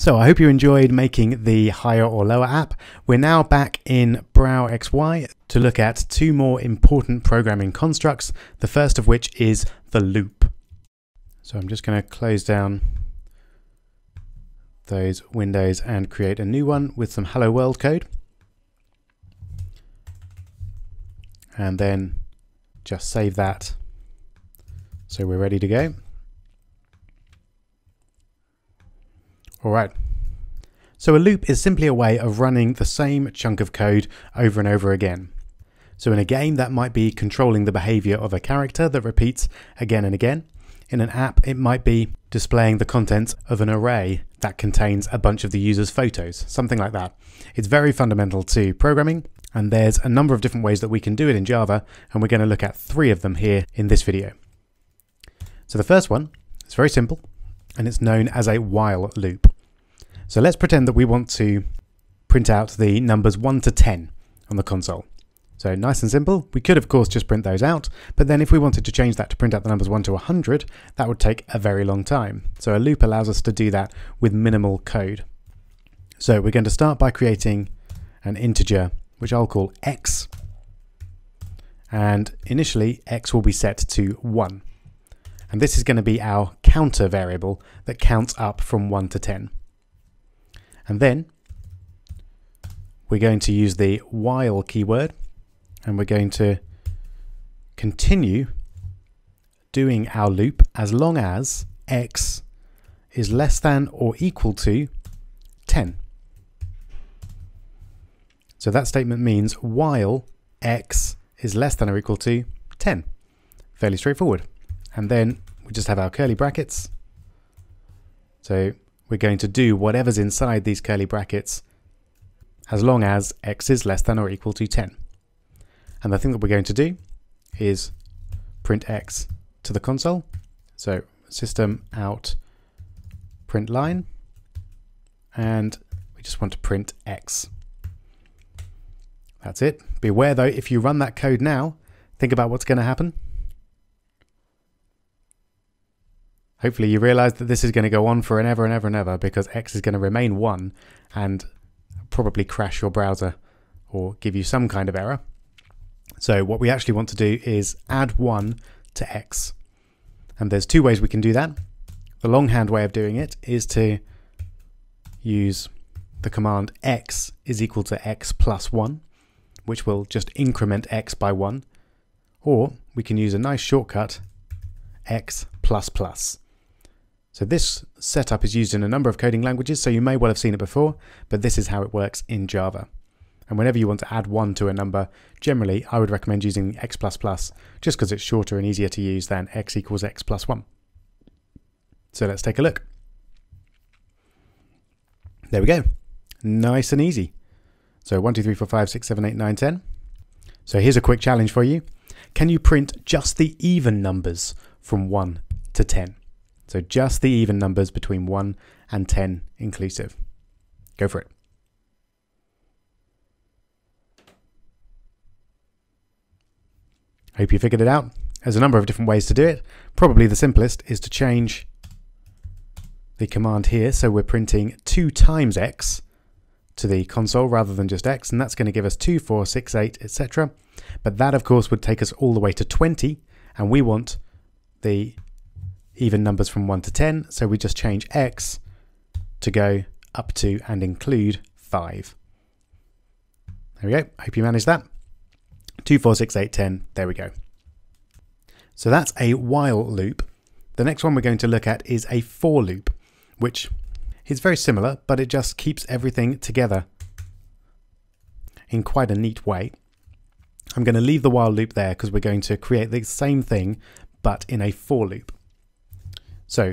So I hope you enjoyed making the higher or lower app. We're now back in BrowXY to look at two more important programming constructs, the first of which is the loop. So I'm just going to close down those windows and create a new one with some hello world code. And then just save that so we're ready to go. All right. So a loop is simply a way of running the same chunk of code over and over again. So in a game, that might be controlling the behavior of a character that repeats again and again. In an app, it might be displaying the contents of an array that contains a bunch of the user's photos, something like that. It's very fundamental to programming, and there's a number of different ways that we can do it in Java, and we're going to look at three of them here in this video. So the first one is very simple, and it's known as a while loop. So let's pretend that we want to print out the numbers 1 to 10 on the console. So nice and simple. We could of course just print those out, but then if we wanted to change that to print out the numbers 1 to 100, that would take a very long time. So a loop allows us to do that with minimal code. So we're going to start by creating an integer, which I'll call x. And initially, x will be set to 1. And this is going to be our counter variable that counts up from 1 to 10. And then we're going to use the while keyword and we're going to continue doing our loop as long as x is less than or equal to 10. So that statement means while x is less than or equal to 10. Fairly straightforward. And then we just have our curly brackets. So we're going to do whatever's inside these curly brackets as long as x is less than or equal to 10. And the thing that we're going to do is print x to the console. So system out print line and we just want to print x. That's it. Beware though, if you run that code now, think about what's going to happen. Hopefully you realize that this is going to go on for an ever and ever and ever because x is going to remain 1 and probably crash your browser or give you some kind of error. So what we actually want to do is add 1 to x. And there's two ways we can do that. The longhand way of doing it is to use the command x is equal to x plus 1, which will just increment x by 1. Or we can use a nice shortcut, x plus plus. So this setup is used in a number of coding languages, so you may well have seen it before, but this is how it works in Java. And whenever you want to add 1 to a number, generally I would recommend using x++ plus just because it's shorter and easier to use than x equals x plus 1. So let's take a look. There we go. Nice and easy. So 1, 2, 3, 4, 5, 6, 7, 8, 9, 10. So here's a quick challenge for you. Can you print just the even numbers from 1 to 10? So just the even numbers between 1 and 10 inclusive. Go for it. Hope you figured it out. There's a number of different ways to do it. Probably the simplest is to change the command here. So we're printing 2 times x to the console rather than just x, and that's going to give us 2, 4, 6, 8, etc. But that, of course, would take us all the way to 20, and we want the even numbers from 1 to 10, so we just change x to go up to and include 5. There we go. Hope you managed that. 2, 4, 6, 8, 10. There we go. So that's a while loop. The next one we're going to look at is a for loop, which is very similar, but it just keeps everything together in quite a neat way. I'm going to leave the while loop there because we're going to create the same thing, but in a for loop. So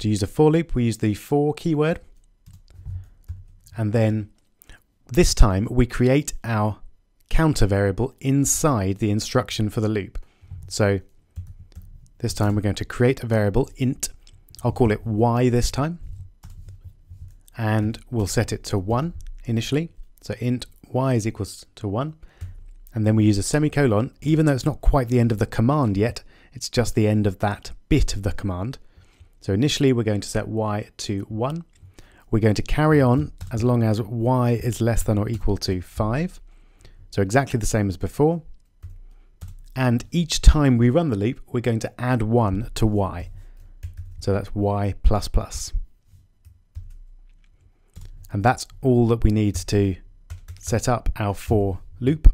to use a for loop, we use the for keyword. And then this time we create our counter variable inside the instruction for the loop. So this time we're going to create a variable int. I'll call it y this time. And we'll set it to 1 initially. So int y is equals to 1. And then we use a semicolon, even though it's not quite the end of the command yet, it's just the end of that bit of the command. So initially we're going to set y to 1. we're going to carry on as long as y is less than or equal to 5. So exactly the same as before. And each time we run the loop, we're going to add 1 to y. So that's y plus plus. And that's all that we need to set up our for loop.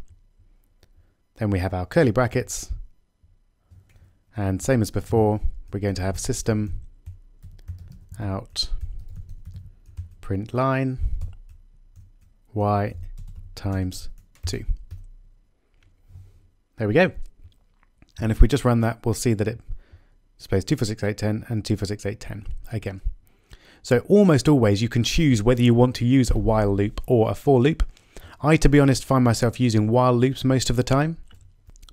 Then we have our curly brackets. And same as before, we're going to have system out print line y times 2. There we go. And if we just run that, we'll see that it displays 2 4 6 8 10 and 2 4 6 8 10 again. So almost always you can choose whether you want to use a while loop or a for loop. I, to be honest, find myself using while loops most of the time,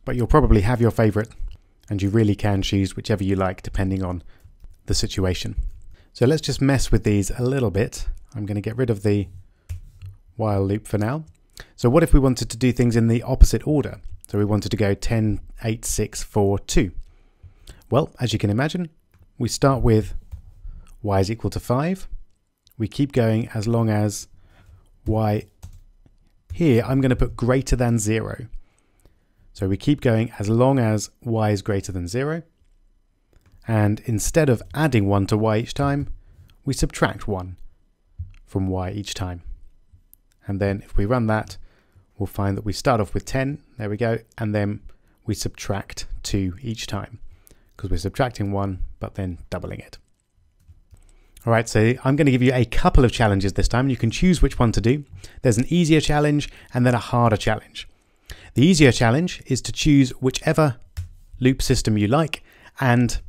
but you'll probably have your favorite and you really can choose whichever you like depending on the situation. So let's just mess with these a little bit. I'm going to get rid of the while loop for now. So what if we wanted to do things in the opposite order? So we wanted to go 10, 8, 6, 4, 2. Well, as you can imagine, we start with y is equal to 5. We keep going as long as y here I'm going to put greater than 0. So we keep going as long as y is greater than 0. And instead of adding 1 to y each time, we subtract 1 from y each time. And then if we run that, we'll find that we start off with 10, there we go, and then we subtract 2 each time because we're subtracting 1 but then doubling it. All right, so I'm going to give you a couple of challenges this time. You can choose which one to do. There's an easier challenge and then a harder challenge. The easier challenge is to choose whichever loop system you like and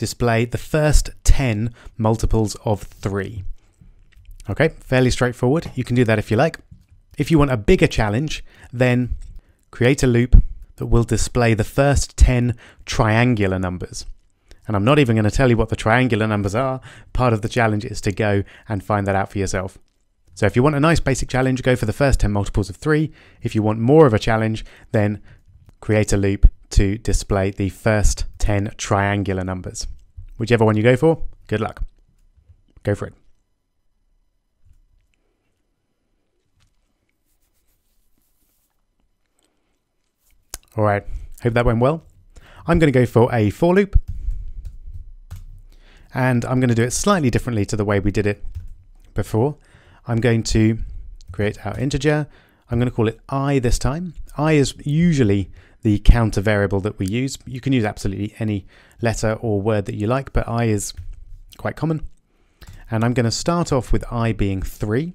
display the first 10 multiples of 3. Okay, fairly straightforward. You can do that if you like. If you want a bigger challenge, then create a loop that will display the first 10 triangular numbers. And I'm not even going to tell you what the triangular numbers are. Part of the challenge is to go and find that out for yourself. So if you want a nice basic challenge, go for the first 10 multiples of 3. If you want more of a challenge, then create a loop to display the first 10 triangular numbers. Whichever one you go for, good luck. Go for it. All right, hope that went well. I'm going to go for a for loop and I'm going to do it slightly differently to the way we did it before. I'm going to create our integer. I'm going to call it i this time. i is usually the counter variable that we use. You can use absolutely any letter or word that you like, but i is quite common. And I'm going to start off with i being 3.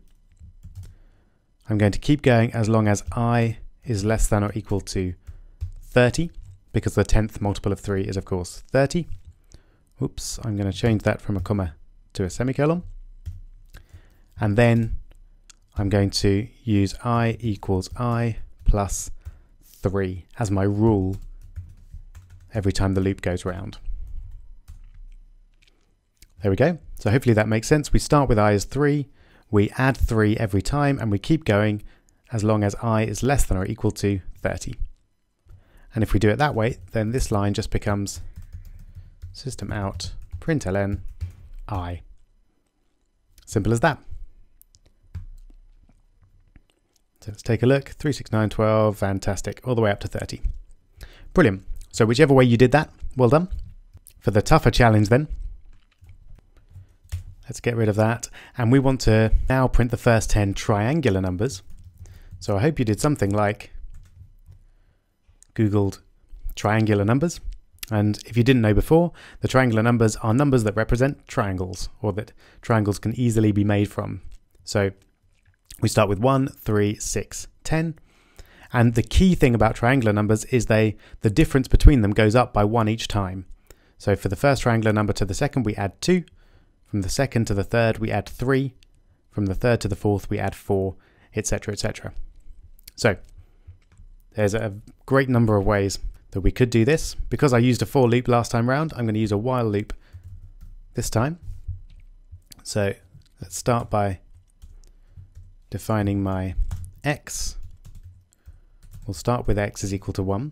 I'm going to keep going as long as i is less than or equal to 30, because the 10th multiple of 3 is, of course, 30. Oops, I'm going to change that from a comma to a semicolon. And then I'm going to use i equals i plus 3 as my rule every time the loop goes round. There we go. So hopefully that makes sense. We start with i as 3, we add 3 every time, and we keep going as long as i is less than or equal to 30. And if we do it that way, then this line just becomes system out println i. Simple as that. So let's take a look. 36912, fantastic, all the way up to 30. Brilliant. So whichever way you did that, well done. For the tougher challenge then, let's get rid of that. And we want to now print the first 10 triangular numbers. So I hope you did something like Googled triangular numbers and if you didn't know before, the triangular numbers are numbers that represent triangles, or that triangles can easily be made from. So we start with 1, 3, 6, 10. And the key thing about triangular numbers is they the difference between them goes up by 1 each time. So for the first triangular number to the second, we add 2. From the second to the third, we add 3. From the third to the fourth, we add 4, etc., etc. So there's a great number of ways that we could do this. Because I used a for loop last time round, I'm going to use a while loop this time. So let's start by defining my x. We'll start with x is equal to 1.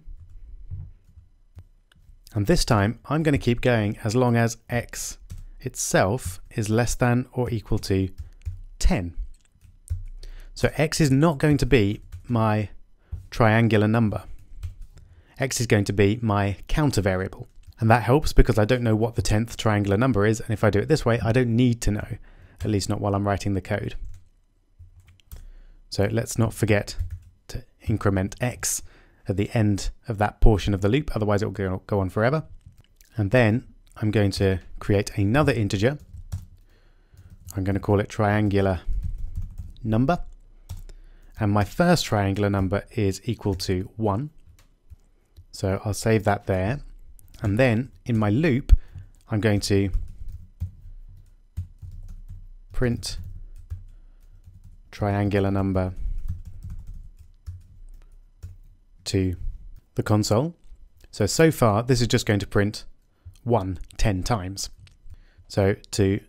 And this time I'm going to keep going as long as x itself is less than or equal to 10. So x is not going to be my triangular number. x is going to be my counter variable. And that helps because I don't know what the 10th triangular number is, and if I do it this way, I don't need to know, at least not while I'm writing the code. So let's not forget to increment x at the end of that portion of the loop, otherwise it will go on forever. And then I'm going to create another integer. I'm going to call it triangular number. And my first triangular number is equal to 1. So I'll save that there. And then in my loop, I'm going to print triangular number to the console. So, so far, this is just going to print 1 10 times. So to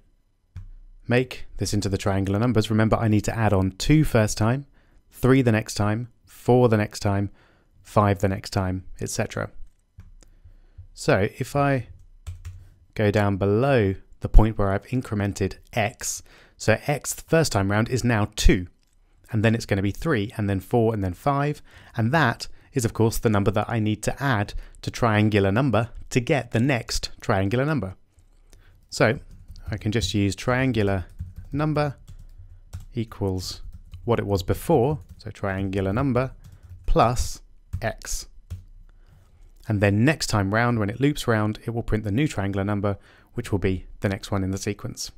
make this into the triangular numbers, remember I need to add on 2 first time, 3 the next time, 4 the next time, 5 the next time, etc. So if I go down below the point where I've incremented x, so x the first time round is now 2, and then it's going to be 3, and then 4, and then 5, and that is of course the number that I need to add to triangular number to get the next triangular number. So I can just use triangular number equals what it was before, so triangular number plus x. And then next time round, when it loops round, it will print the new triangular number, which will be the next one in the sequence.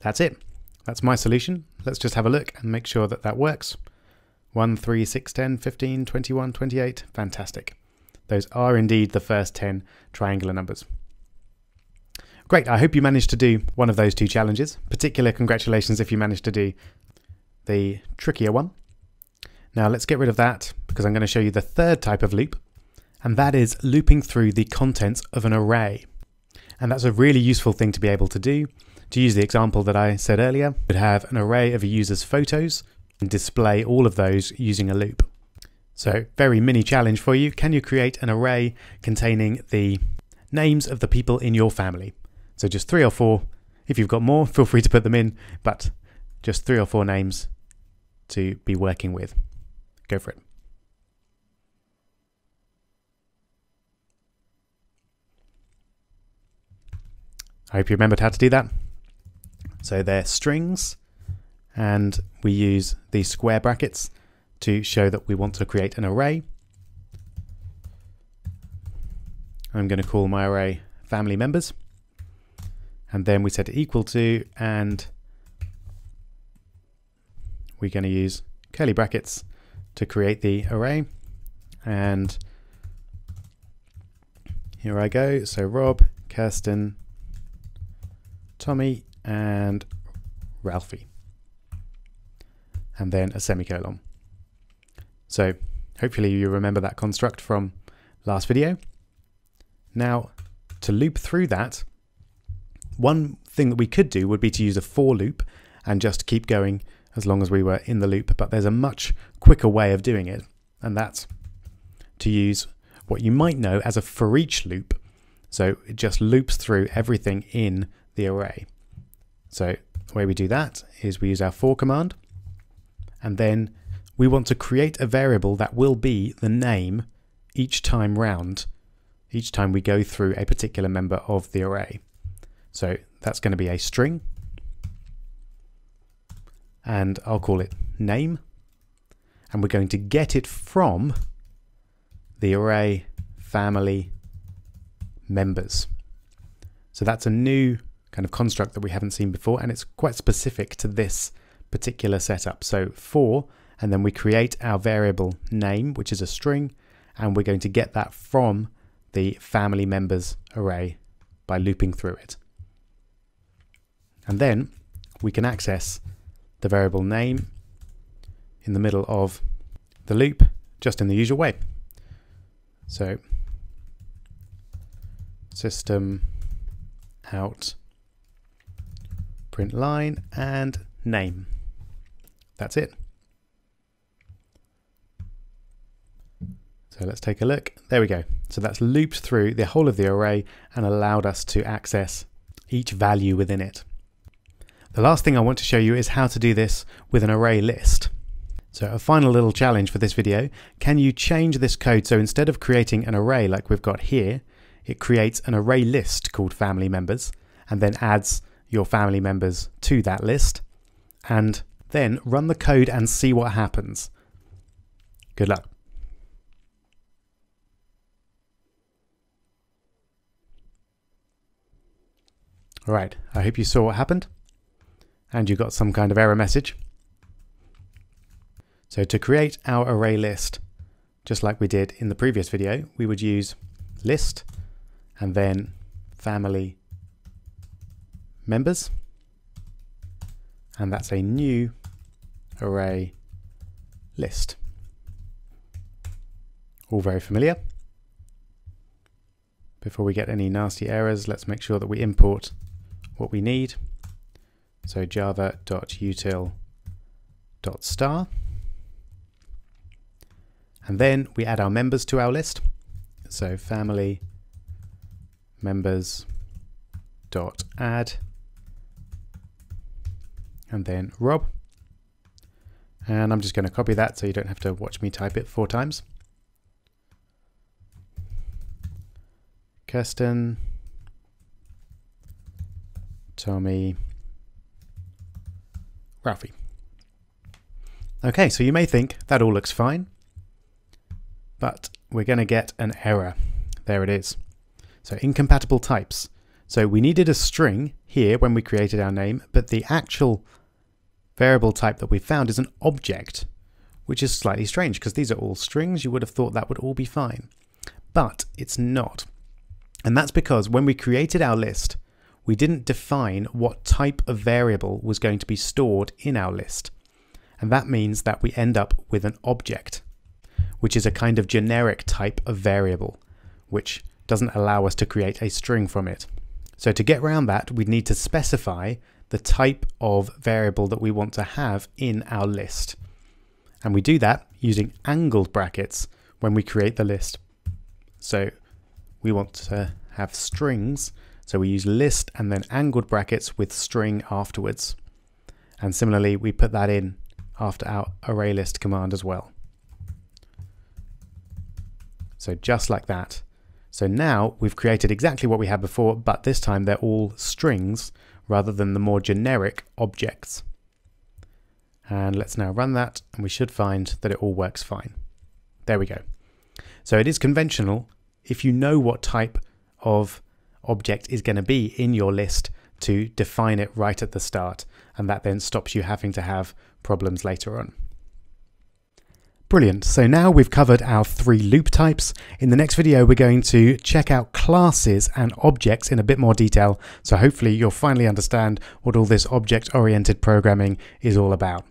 That's it. That's my solution. Let's just have a look and make sure that that works. 1, 3, 6, 10, 15, 21, 28. Fantastic. Those are indeed the first 10 triangular numbers. Great, I hope you managed to do one of those two challenges. Particular congratulations if you managed to do the trickier one. Now let's get rid of that because I'm going to show you the third type of loop, and that is looping through the contents of an array. And that's a really useful thing to be able to do. To use the example that I said earlier, we'd have an array of a user's photos, and display all of those using a loop. So very mini challenge for you. Can you create an array containing the names of the people in your family? So just three or four. If you've got more, feel free to put them in, but just three or four names to be working with. Go for it. I hope you remembered how to do that. So they're strings and we use these square brackets to show that we want to create an array. I'm going to call my array family members and then we set it equal to and we're going to use curly brackets to create the array and here I go so Rob, Kirsten, Tommy and Ralphie and then a semicolon. So hopefully you remember that construct from last video. Now to loop through that, one thing that we could do would be to use a for loop and just keep going as long as we were in the loop, but there's a much quicker way of doing it, and that's to use what you might know as a for each loop. So it just loops through everything in the array. So the way we do that is we use our for command, and then we want to create a variable that will be the name each time round, each time we go through a particular member of the array. So that's going to be a string, and I'll call it name, and we're going to get it from the array family members. So that's a new kind of construct that we haven't seen before, and it's quite specific to this particular setup. So for, and then we create our variable name, which is a string, and we're going to get that from the family members array by looping through it. And then we can access the variable name in the middle of the loop, just in the usual way. So system out print line and name. That's it. So let's take a look. There we go. So that's looped through the whole of the array and allowed us to access each value within it. The last thing I want to show you is how to do this with an array list. So a final little challenge for this video, can you change this code so instead of creating an array like we've got here, it creates an array list called family members and then adds your family members to that list and then run the code and see what happens. Good luck. Alright, I hope you saw what happened and you got some kind of error message. So to create our array list, just like we did in the previous video, we would use list and then family members. And that's a new array list. All very familiar. Before we get any nasty errors, let's make sure that we import what we need. So java.util.star. And then we add our members to our list. So family members dot add and then Rob. And I'm just going to copy that so you don't have to watch me type it four times. Kirsten, Tommy, Ralphie. Okay, so you may think that all looks fine, but we're going to get an error. There it is. So incompatible types. So we needed a string here when we created our name, but the actual variable type that we found is an object, which is slightly strange because these are all strings. You would have thought that would all be fine, but it's not. And that's because when we created our list, we didn't define what type of variable was going to be stored in our list. And that means that we end up with an object, which is a kind of generic type of variable, which doesn't allow us to create a string from it. So to get around that, we need to specify the type of variable that we want to have in our list. And we do that using angled brackets when we create the list. So we want to have strings so we use list and then angled brackets with string afterwards. And similarly, we put that in after our array list command as well. So just like that. So now we've created exactly what we had before, but this time they're all strings rather than the more generic objects. And let's now run that and we should find that it all works fine. There we go. So it is conventional if you know what type of object is going to be in your list to define it right at the start, and that then stops you having to have problems later on. Brilliant, so now we've covered our three loop types. In the next video we're going to check out classes and objects in a bit more detail, so hopefully you'll finally understand what all this object-oriented programming is all about.